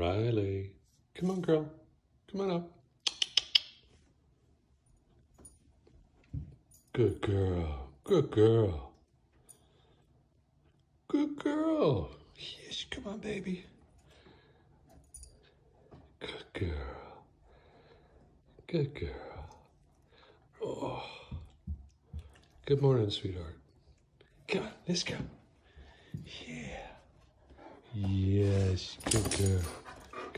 Riley. Come on, girl. Come on up. Good girl. Good girl. Good girl. Yes, come on, baby. Good girl. Good girl. Oh. Good morning, sweetheart. Come on, let's go. Yeah. Yes, good girl.